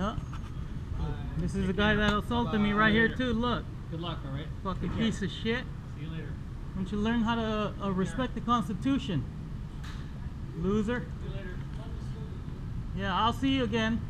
Yeah. This is the guy that assaulted me right here too. Look, Good luck, all right? fucking piece of shit. See you later. Don't you learn how to uh, respect the Constitution, loser? See you later. Yeah, I'll see you again.